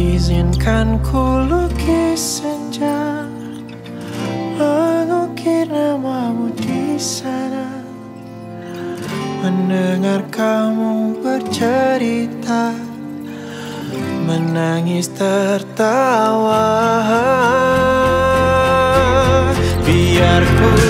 Izinkan ku lukis senja Mengukir namamu di sana. Mendengar kamu bercerita Menangis tertawa. Biar ku